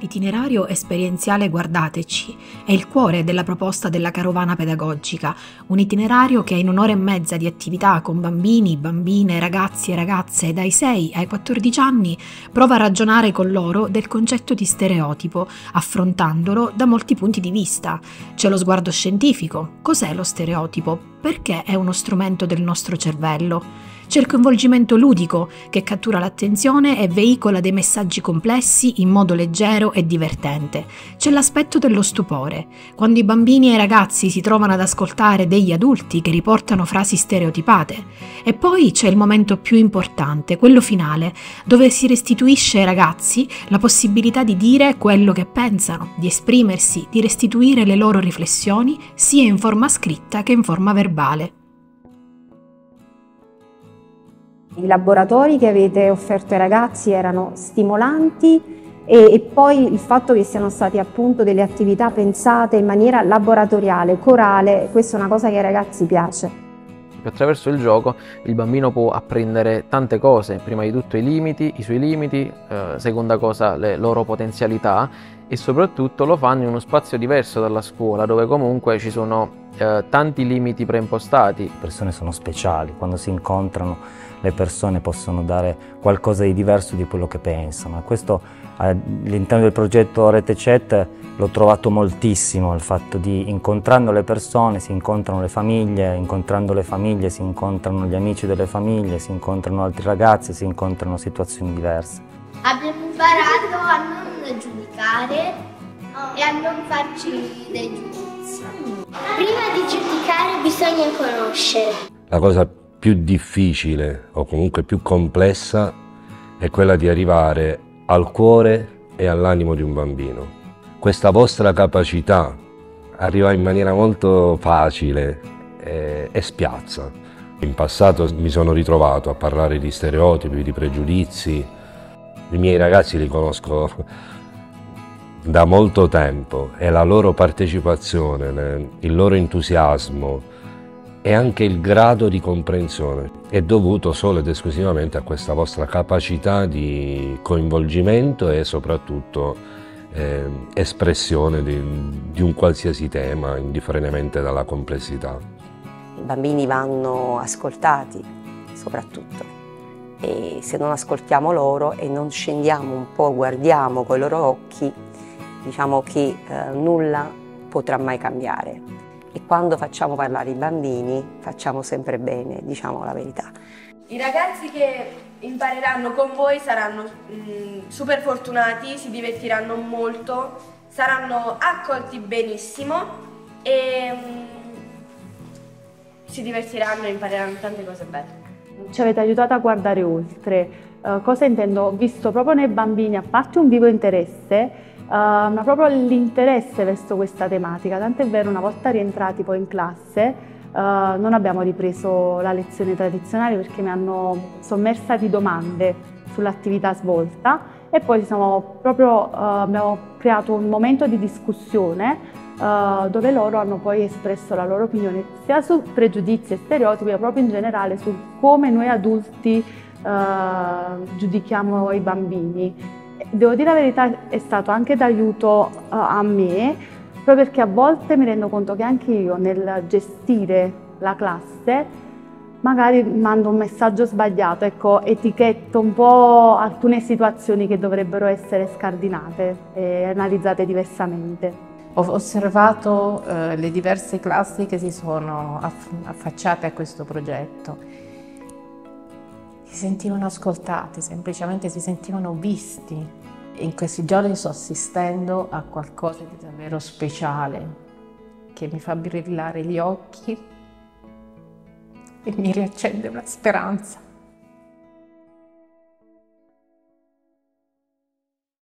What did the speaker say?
L'itinerario esperienziale Guardateci è il cuore della proposta della carovana pedagogica, un itinerario che in un'ora e mezza di attività con bambini, bambine, ragazzi e ragazze dai 6 ai 14 anni prova a ragionare con loro del concetto di stereotipo, affrontandolo da molti punti di vista. C'è lo sguardo scientifico. Cos'è lo stereotipo? Perché è uno strumento del nostro cervello? C'è il coinvolgimento ludico che cattura l'attenzione e veicola dei messaggi complessi in modo leggero e divertente. C'è l'aspetto dello stupore, quando i bambini e i ragazzi si trovano ad ascoltare degli adulti che riportano frasi stereotipate. E poi c'è il momento più importante, quello finale, dove si restituisce ai ragazzi la possibilità di dire quello che pensano, di esprimersi, di restituire le loro riflessioni sia in forma scritta che in forma verbale. I laboratori che avete offerto ai ragazzi erano stimolanti e, e, poi il fatto che siano stati appunto delle attività pensate in maniera laboratoriale, corale, questa è una cosa che ai ragazzi piace. Attraverso il gioco il bambino può apprendere tante cose, prima di tutto i limiti, i suoi limiti, eh, seconda cosa le loro potenzialità e soprattutto lo fanno in uno spazio diverso dalla scuola dove comunque ci sono eh, tanti limiti preimpostati. Le persone sono speciali, quando si incontrano le persone possono dare qualcosa di diverso di quello che pensano. Questo all'interno del progetto Rete Chat l'ho trovato moltissimo, il fatto di incontrando le persone si incontrano le famiglie, incontrando le famiglie si incontrano gli amici delle famiglie, si incontrano altri ragazzi, si incontrano situazioni diverse. Abbiamo imparato a non giudicare e a non farci dei giudizi. Prima di giudicare bisogna conoscere. La cosa più difficile o comunque più complessa è quella di arrivare al cuore e all'animo di un bambino. Questa vostra capacità arriva in maniera molto facile e, e spiazza. In passato mi sono ritrovato a parlare di stereotipi, di pregiudizi. I miei ragazzi li conosco da molto tempo e la loro partecipazione, il loro entusiasmo e anche il grado di comprensione è dovuto solo ed esclusivamente a questa vostra capacità di coinvolgimento e soprattutto eh, espressione di, di un qualsiasi tema, indifferentemente dalla complessità. I bambini vanno ascoltati soprattutto e se non ascoltiamo loro e non scendiamo un po', guardiamo con i loro occhi, diciamo che eh, nulla potrà mai cambiare e quando facciamo parlare i bambini facciamo sempre bene, diciamo la verità. I ragazzi che impareranno con voi saranno mh, mm, super fortunati, si divertiranno molto, saranno accolti benissimo e mh, mm, si divertiranno e impareranno tante cose belle. Ci avete aiutato a guardare oltre. Uh, cosa intendo? Ho visto proprio nei bambini, a parte un vivo interesse, Uh, ma proprio l'interesse verso questa tematica, tant'è vero una volta rientrati poi in classe uh, non abbiamo ripreso la lezione tradizionale perché mi hanno sommersa di domande sull'attività svolta e poi proprio, uh, abbiamo creato un momento di discussione dove loro hanno poi espresso la loro opinione sia su pregiudizi e stereotipi ma proprio in generale su come noi adulti giudichiamo i bambini. Devo dire la verità, è stato anche d'aiuto uh, a me, proprio perché a volte mi rendo conto che anche io nel gestire la classe magari mando un messaggio sbagliato, ecco, etichetto un po' alcune situazioni che dovrebbero essere scardinate e analizzate diversamente. Ho osservato eh, le diverse classi che si sono affacciate a questo progetto si sentivano ascoltati, semplicemente si sentivano visti. In questi giorni sto assistendo a qualcosa di davvero speciale che mi fa brillare gli occhi e mi riaccende una speranza.